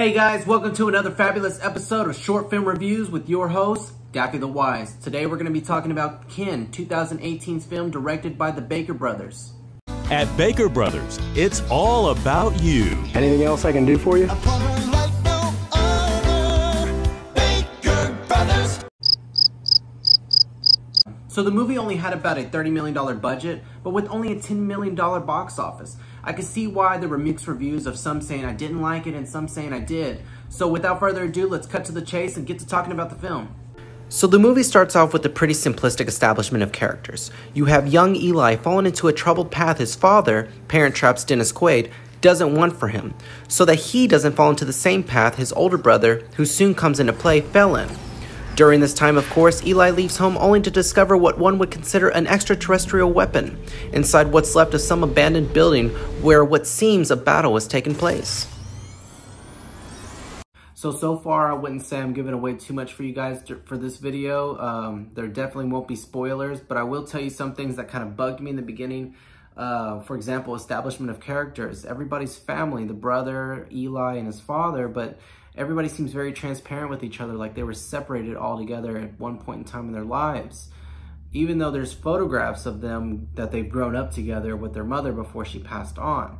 Hey guys, welcome to another fabulous episode of Short Film Reviews with your host, Daffy the Wise. Today we're going to be talking about Kin, 2018's film directed by the Baker Brothers. At Baker Brothers, it's all about you. Anything else I can do for you? So the movie only had about a $30 million budget, but with only a $10 million box office. I could see why there were mixed reviews of some saying I didn't like it and some saying I did. So without further ado, let's cut to the chase and get to talking about the film. So the movie starts off with a pretty simplistic establishment of characters. You have young Eli falling into a troubled path his father, Parent Trap's Dennis Quaid, doesn't want for him, so that he doesn't fall into the same path his older brother, who soon comes into play, fell in. During this time, of course, Eli leaves home only to discover what one would consider an extraterrestrial weapon inside what's left of some abandoned building where what seems a battle has taken place. So, so far, I wouldn't say I'm giving away too much for you guys for this video. Um, there definitely won't be spoilers, but I will tell you some things that kind of bugged me in the beginning. Uh, for example, establishment of characters. Everybody's family, the brother, Eli, and his father, but everybody seems very transparent with each other, like they were separated all together at one point in time in their lives. Even though there's photographs of them that they've grown up together with their mother before she passed on.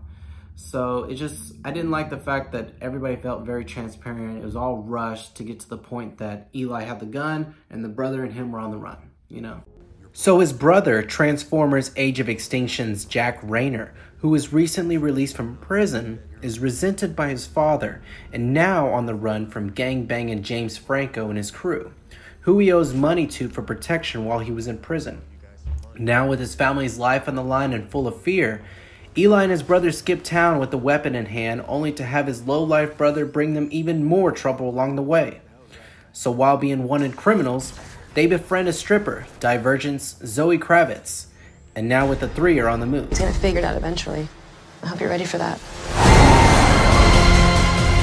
So it just, I didn't like the fact that everybody felt very transparent. It was all rushed to get to the point that Eli had the gun and the brother and him were on the run, you know. So his brother, Transformers Age of Extinction's Jack Reynor, who was recently released from prison, is resented by his father and now on the run from gang banging James Franco and his crew, who he owes money to for protection while he was in prison. Now with his family's life on the line and full of fear, Eli and his brother skip town with a weapon in hand, only to have his low-life brother bring them even more trouble along the way. So while being wanted criminals, they befriend a stripper, Divergent's Zoe Kravitz, and now with the three are on the move. He's gonna figure it out eventually. I hope you're ready for that.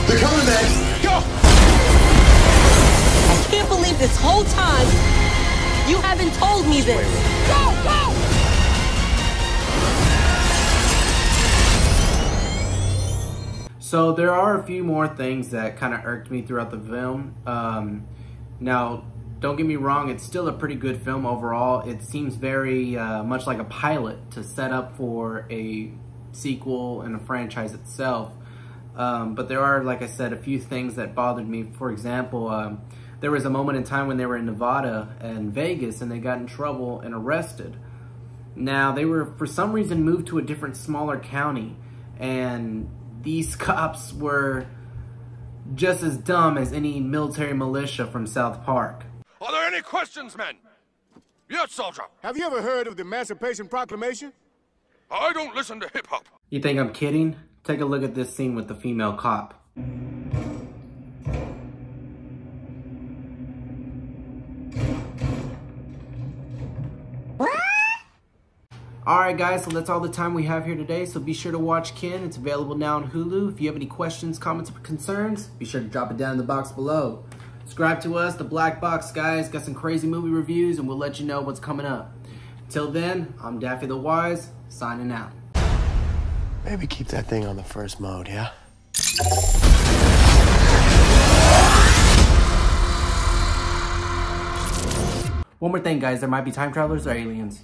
They're coming, man! Go! I can't believe this whole time you haven't told me this. Go, go! So there are a few more things that kind of irked me throughout the film. Um, now, don't get me wrong, it's still a pretty good film overall. It seems very uh, much like a pilot to set up for a sequel and a franchise itself. Um, but there are, like I said, a few things that bothered me. For example, um, there was a moment in time when they were in Nevada and Vegas and they got in trouble and arrested. Now, they were, for some reason, moved to a different, smaller county. And these cops were just as dumb as any military militia from South Park. Are there any questions, men? Yes, soldier. Have you ever heard of the Emancipation Proclamation? I don't listen to hip-hop. You think I'm kidding? Take a look at this scene with the female cop. Alright guys, so that's all the time we have here today, so be sure to watch Kin. It's available now on Hulu. If you have any questions, comments, or concerns, be sure to drop it down in the box below. Subscribe to us, The Black Box guys. Got some crazy movie reviews, and we'll let you know what's coming up. Till then, I'm Daffy the Wise, signing out. Maybe keep that thing on the first mode, yeah? One more thing, guys. There might be time travelers or aliens.